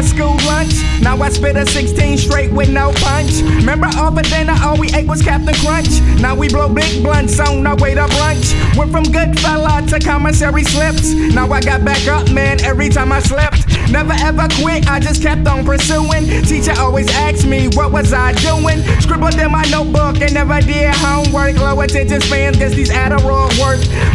was school lunch. Now I spit a 16 straight with no punch. Remember all for dinner, all we ate was Captain Crunch. Now we blow big blunts on our way to brunch. Went from good fella to commissary slips. Now I got back up, man, every time I slipped. Never ever quit, I just kept on pursuing. Teacher always asked me, what was I doing? Scribbled in my notebook and never did homework. Low attention spans, guess these Adderall.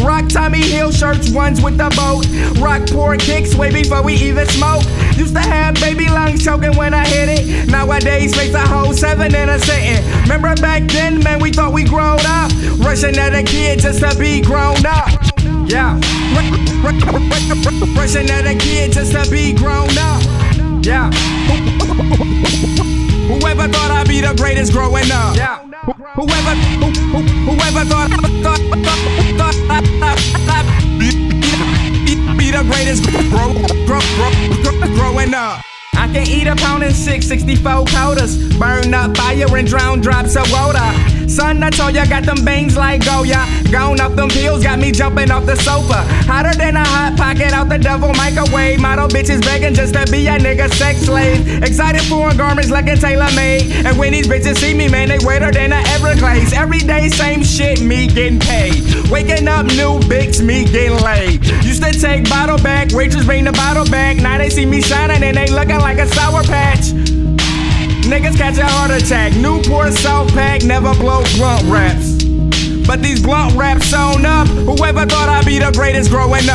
Rock Tommy Hill shirts, ones with the boat. Rock poor kicks way before we even smoke. Used to have baby lungs choking when I hit it. Nowadays, face a whole seven in a sitting. Remember back then, man, we thought we grown up. Rushing at a kid just to be grown up. Yeah. Rushing at a kid just to be grown up. Yeah. Whoever thought I'd be the greatest growing up. Yeah. Whoever, who, who, whoever thought, grow, grow, grow, grow, growing up. I can eat a pound and six, 64 quotas. Burn up fire and drown drops of water. Son, I told ya, got them bangs like Goya. Gone up them pills, got me jumping off the sofa. Hotter than a hot pocket out the devil microwave. Model bitches begging just to be a nigga sex slave. Excited for garments a tailor made. And when these bitches see me, man, they wetter than a Everglades. Day, same shit, me getting paid. Waking up new bigs, me getting laid. Used to take bottle back, waitress bring the bottle back. Now they see me shining and they looking like a sour patch. Niggas catch a heart attack. Newport South Pack never blow blunt wraps. But these blunt wraps sewn up. Whoever thought I'd be the greatest growing up?